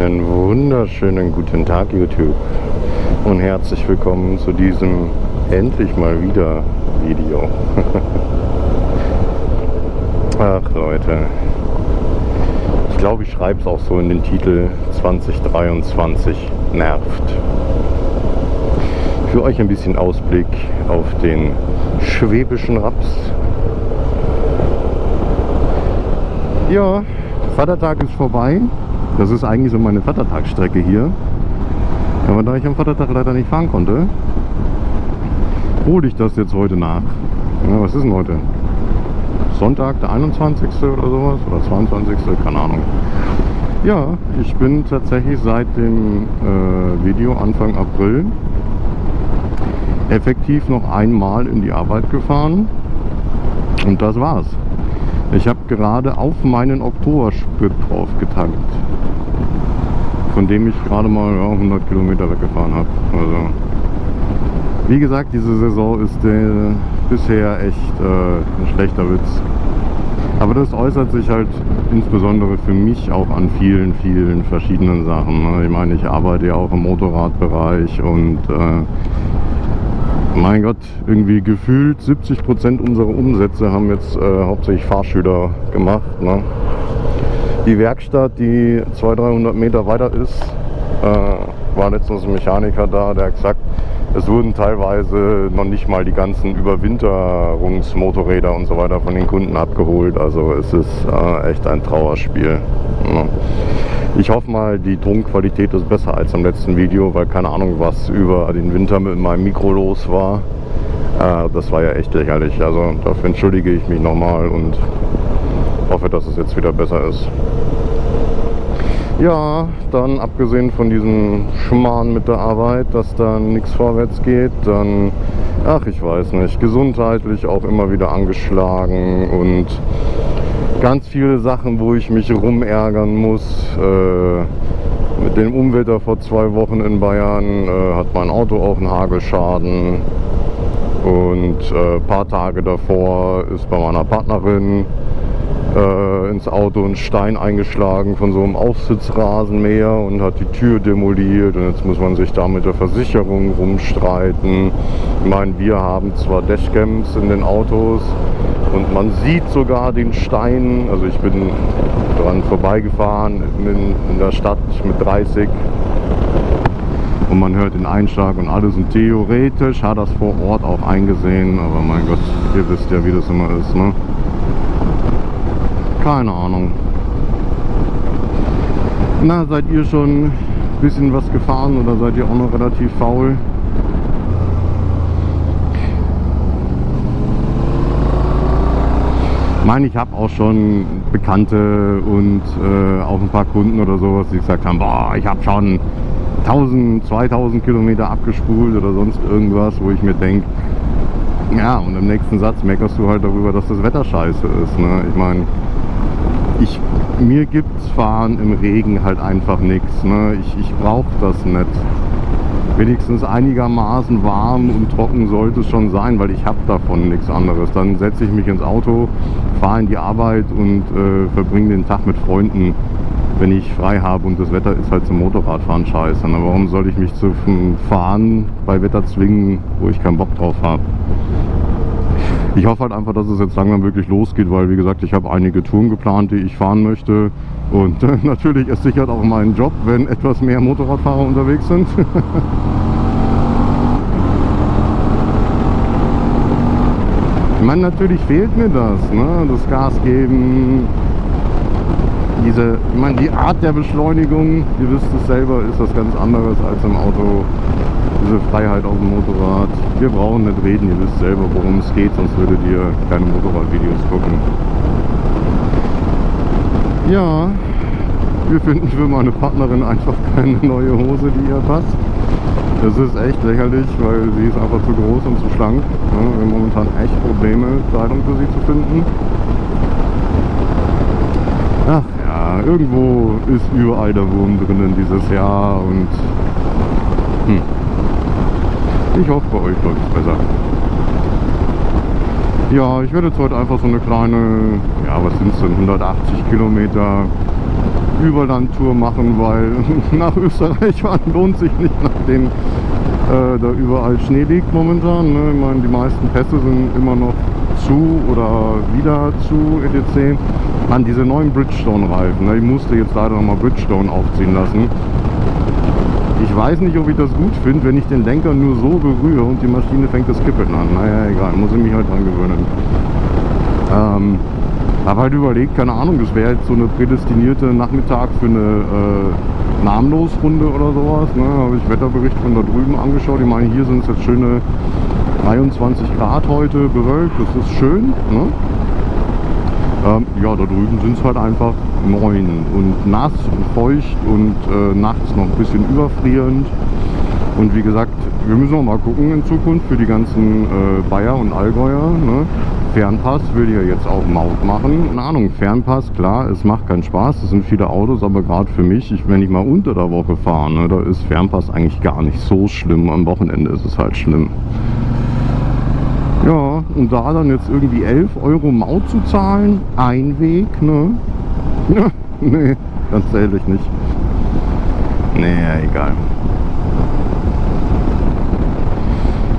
Einen wunderschönen guten Tag YouTube und herzlich willkommen zu diesem endlich mal wieder Video. Ach Leute, ich glaube ich schreibe es auch so in den Titel 2023 nervt. Für euch ein bisschen Ausblick auf den schwäbischen Raps. Ja, Vatertag ist vorbei. Das ist eigentlich so meine Vatertagsstrecke hier. Aber da ich am Vatertag leider nicht fahren konnte, hole ich das jetzt heute nach. Ja, was ist denn heute? Sonntag, der 21. oder sowas? Oder 22. Keine Ahnung. Ja, ich bin tatsächlich seit dem äh, Video Anfang April effektiv noch einmal in die Arbeit gefahren. Und das war's. Ich habe gerade auf meinen Oktobersprit drauf getankt. Von dem ich gerade mal ja, 100 Kilometer weggefahren habe. Also, wie gesagt, diese Saison ist äh, bisher echt äh, ein schlechter Witz. Aber das äußert sich halt insbesondere für mich auch an vielen, vielen verschiedenen Sachen. Ne? Ich meine, ich arbeite ja auch im Motorradbereich und äh, mein Gott, irgendwie gefühlt 70 Prozent unserer Umsätze haben jetzt äh, hauptsächlich Fahrschüler gemacht. Ne? Die Werkstatt, die 200, 300 Meter weiter ist, äh, war letztens ein Mechaniker da, der hat gesagt, es wurden teilweise noch nicht mal die ganzen Überwinterungsmotorräder und so weiter von den Kunden abgeholt. Also es ist äh, echt ein Trauerspiel. Ne? Ich hoffe mal, die Tonqualität ist besser als im letzten Video, weil keine Ahnung, was über den Winter mit meinem Mikro los war. Äh, das war ja echt lächerlich. Also dafür entschuldige ich mich nochmal und hoffe, dass es jetzt wieder besser ist. Ja, dann abgesehen von diesem Schmarrn mit der Arbeit, dass da nichts vorwärts geht, dann, ach ich weiß nicht, gesundheitlich auch immer wieder angeschlagen und ganz viele Sachen, wo ich mich rumärgern muss. Äh, mit dem Umwetter vor zwei Wochen in Bayern äh, hat mein Auto auch einen Hagelschaden. Und ein äh, paar Tage davor ist bei meiner Partnerin äh, ins Auto ein Stein eingeschlagen von so einem Aufsitzrasenmäher und hat die Tür demoliert. Und jetzt muss man sich da mit der Versicherung rumstreiten. Ich meine, wir haben zwar Dashcams in den Autos und man sieht sogar den Stein, also ich bin dran vorbeigefahren in, in der Stadt mit 30 und man hört den Einschlag und alles. Und theoretisch hat das vor Ort auch eingesehen, aber mein Gott, ihr wisst ja wie das immer ist, ne? Keine Ahnung. Na, seid ihr schon ein bisschen was gefahren oder seid ihr auch noch relativ faul? Ich meine, ich habe auch schon Bekannte und äh, auch ein paar Kunden oder sowas, die gesagt haben, boah, ich habe schon 1000, 2000 Kilometer abgespult oder sonst irgendwas, wo ich mir denke, ja, und im nächsten Satz meckerst du halt darüber, dass das Wetter scheiße ist. Ne? Ich meine, ich, mir gibt's Fahren im Regen halt einfach nichts. Ne? Ich, ich brauche das nicht. Wenigstens einigermaßen warm und trocken sollte es schon sein, weil ich habe davon nichts anderes. Dann setze ich mich ins Auto, fahre in die Arbeit und äh, verbringe den Tag mit Freunden, wenn ich frei habe und das Wetter ist halt zum Motorradfahren scheiße. Na, warum soll ich mich zum Fahren bei Wetter zwingen, wo ich keinen Bock drauf habe? Ich hoffe halt einfach, dass es jetzt langsam wirklich losgeht, weil wie gesagt, ich habe einige Touren geplant, die ich fahren möchte. Und äh, natürlich ist sichert auch mein Job, wenn etwas mehr Motorradfahrer unterwegs sind. ich meine, natürlich fehlt mir das, ne? das Gas geben, diese, ich meine, die Art der Beschleunigung, ihr wisst es selber, ist was ganz anderes als im Auto diese Freiheit auf dem Motorrad. Wir brauchen nicht reden, ihr wisst selber, worum es geht, sonst würdet ihr keine Motorradvideos gucken. Ja, wir finden für meine Partnerin einfach keine neue Hose, die ihr passt. Das ist echt lächerlich, weil sie ist einfach zu groß und zu schlank. Wir haben momentan echt Probleme, Kleidung für sie zu finden. Ach ja, irgendwo ist überall der Wurm drinnen dieses Jahr und hm. Ich hoffe, bei euch läuft es besser. Ja, ich werde jetzt heute einfach so eine kleine, ja, was sind es denn, 180 Kilometer Überlandtour machen, weil nach Österreich fahren lohnt sich nicht, nachdem äh, da überall Schnee liegt momentan. Ne? Ich meine, die meisten Pässe sind immer noch zu oder wieder zu etc. An diese neuen Bridgestone-Reifen. Ne? Ich musste jetzt leider nochmal Bridgestone aufziehen lassen. Ich weiß nicht, ob ich das gut finde, wenn ich den Lenker nur so berühre und die Maschine fängt das Kippeln an. Naja, egal, muss ich mich halt dran gewöhnen. Ähm, habe halt überlegt, keine Ahnung, das wäre jetzt so eine prädestinierte Nachmittag für eine äh, Namenlosrunde oder sowas. Ne? Habe ich Wetterbericht von da drüben angeschaut. Ich meine, hier sind es jetzt schöne 23 Grad heute bewölkt, das ist schön. Ne? Ähm, ja, da drüben sind es halt einfach 9 und nass und feucht und äh, nachts noch ein bisschen überfrierend. Und wie gesagt, wir müssen auch mal gucken in Zukunft für die ganzen äh, Bayer und Allgäuer. Ne? Fernpass will ja jetzt auch Maut machen. Keine Ahnung, Fernpass, klar, es macht keinen Spaß. Es sind viele Autos, aber gerade für mich, ich, wenn ich mal unter der Woche fahre, ne, da ist Fernpass eigentlich gar nicht so schlimm. Am Wochenende ist es halt schlimm. Ja, und da dann jetzt irgendwie 11 Euro Maut zu zahlen, ein Weg, ne? Nee, ganz ehrlich nicht. Nee, egal.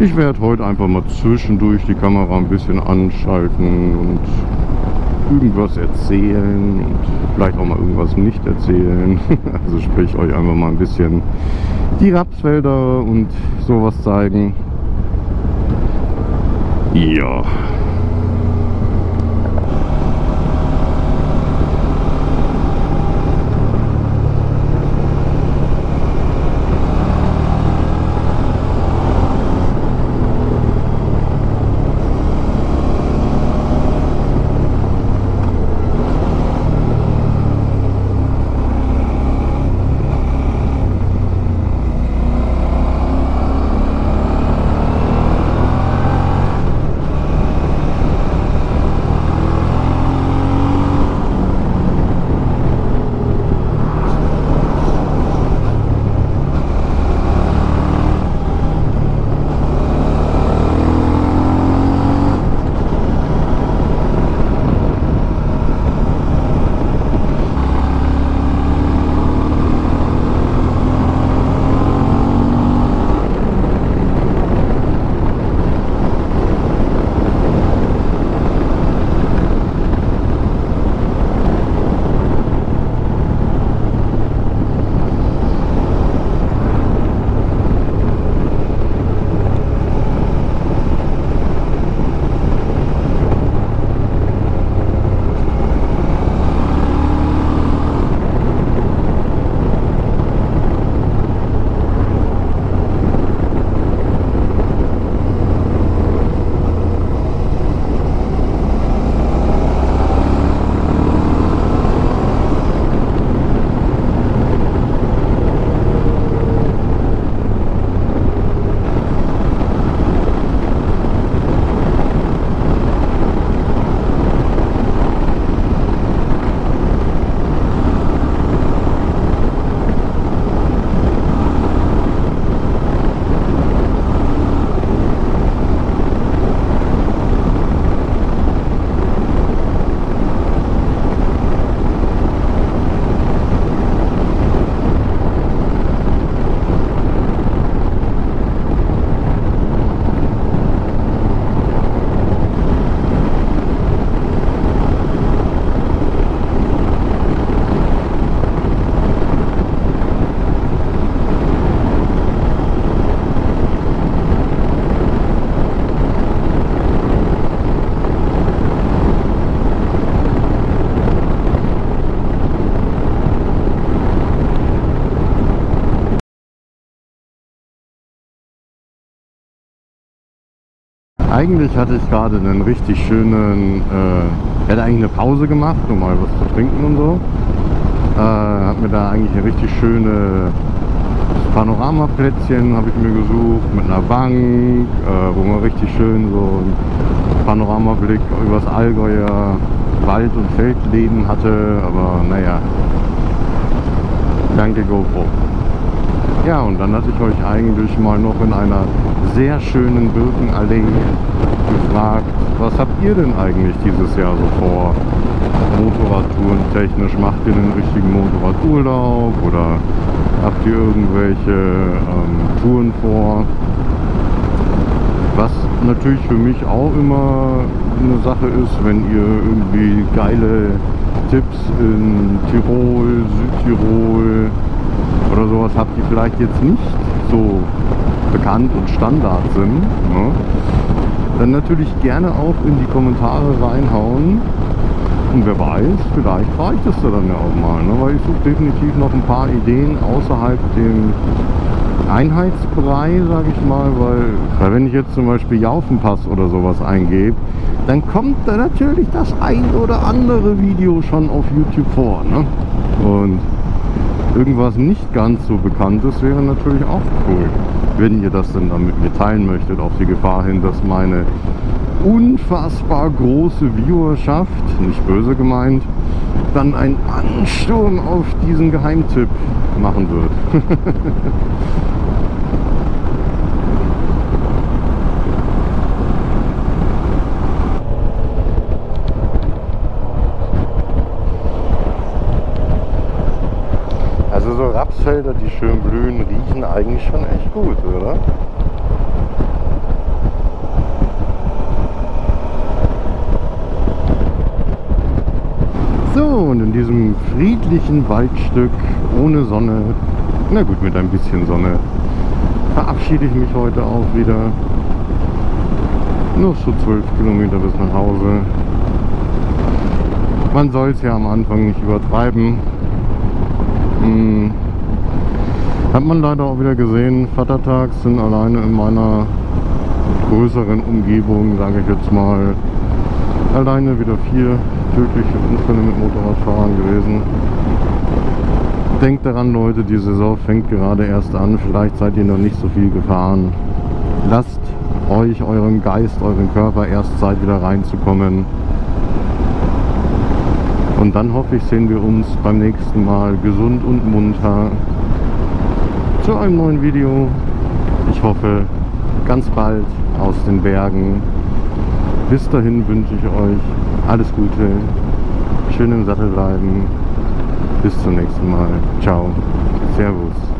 Ich werde heute einfach mal zwischendurch die Kamera ein bisschen anschalten und irgendwas erzählen und vielleicht auch mal irgendwas nicht erzählen. Also sprich euch einfach mal ein bisschen die Rapsfelder und sowas zeigen. Ja. Eigentlich hatte ich gerade einen richtig schönen, äh, hätte eigentlich eine Pause gemacht, um mal was zu trinken und so. Äh, hab mir da eigentlich eine richtig schöne Panoramaplätzchen habe ich mir gesucht mit einer Bank, äh, wo man richtig schön so einen Panoramablick übers Allgäuer Wald- und Feldleben hatte, aber naja, danke GoPro. Ja, und dann hatte ich euch eigentlich mal noch in einer sehr schönen Birkenallee gefragt, was habt ihr denn eigentlich dieses Jahr so vor? Motorradtouren technisch? Macht ihr einen richtigen Motorradurlaub oder habt ihr irgendwelche ähm, Touren vor? Was natürlich für mich auch immer eine Sache ist, wenn ihr irgendwie geile Tipps in Tirol, Südtirol oder sowas habt, die vielleicht jetzt nicht so bekannt und Standard sind, ne? dann natürlich gerne auch in die Kommentare reinhauen. Und wer weiß, vielleicht reicht es da dann ja auch mal, ne? weil ich suche definitiv noch ein paar Ideen außerhalb dem Einheitsbrei, sage ich mal, weil, weil wenn ich jetzt zum Beispiel Jaufenpass oder sowas eingebe, dann kommt da natürlich das ein oder andere Video schon auf YouTube vor. Ne? Und irgendwas nicht ganz so bekanntes wäre natürlich auch cool, wenn ihr das denn dann mit mir teilen möchtet, auf die Gefahr hin, dass meine unfassbar große Viewerschaft, nicht böse gemeint, dann einen Ansturm auf diesen Geheimtipp machen wird. Also so Rapsfelder, die schön blühen, riechen eigentlich schon echt gut, oder? So, und in diesem friedlichen Waldstück ohne Sonne, na gut, mit ein bisschen Sonne, verabschiede ich mich heute auch wieder. Nur so 12 Kilometer bis nach Hause. Man soll es ja am Anfang nicht übertreiben. Hm. Hat man leider auch wieder gesehen, Vatertags sind alleine in meiner größeren Umgebung, sage ich jetzt mal, alleine wieder vier tödliche Unfälle mit Motorradfahrern gewesen. Denkt daran Leute, die Saison fängt gerade erst an, vielleicht seid ihr noch nicht so viel gefahren. Lasst euch, euren Geist, euren Körper erst Zeit wieder reinzukommen. Und dann hoffe ich, sehen wir uns beim nächsten Mal gesund und munter zu einem neuen Video. Ich hoffe, ganz bald aus den Bergen. Bis dahin wünsche ich euch alles Gute, schön im Sattel bleiben. Bis zum nächsten Mal. Ciao. Servus.